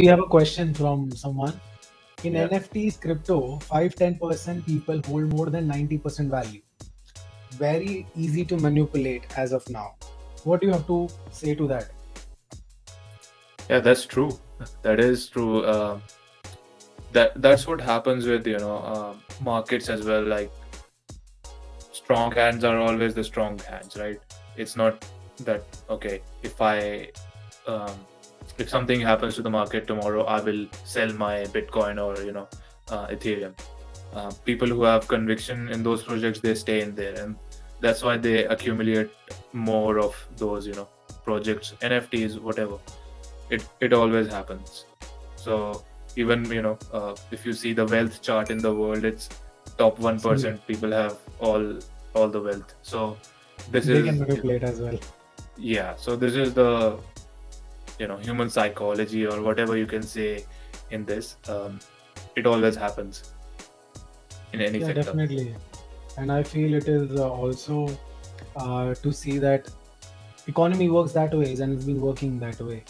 we have a question from someone. In Yeah. NFTs, crypto, 5 10% people hold more than 90% value. Very easy to manipulate as of now. What do you have to say to that? Yeah, that's true. That is true. Uh, that that's what happens with you know uh, markets as well. Like strong hands are always the strong hands, right? It's not that okay. If I um, if something happens to the market tomorrow, I will sell my Bitcoin or you know uh, Ethereum. Uh, people who have conviction in those projects, they stay in there, and that's why they accumulate more of those you know projects, NFTs, whatever it it always happens so even you know uh, if you see the wealth chart in the world it's top 1% people have all all the wealth so this they is can manipulate as well. yeah so this is the you know human psychology or whatever you can say in this um, it always happens in any Yeah, sector definitely. And I feel it is uh, also uh, to see that economy works that way and it's been working that way.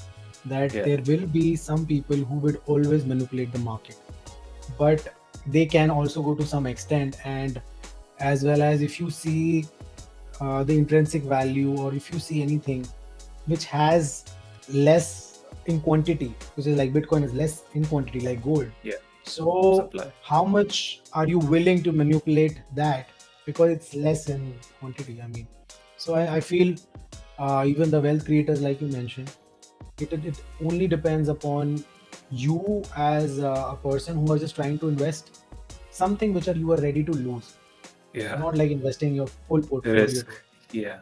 That Yeah. there will be some people who would always manipulate the market, but they can also go to some extent. And as well as if you see uh, the intrinsic value or if you see anything which has less in quantity, which is like Bitcoin is less in quantity, like gold. Yeah. So supply. how much are you willing to manipulate that? Because it's less in quantity i mean. So i, I feel uh, even the wealth creators like you mentioned it, it, only depends upon you as a, a person who are just trying to invest something which are you are ready to lose. Yeah. Not like investing your full portfolio. Risk yeah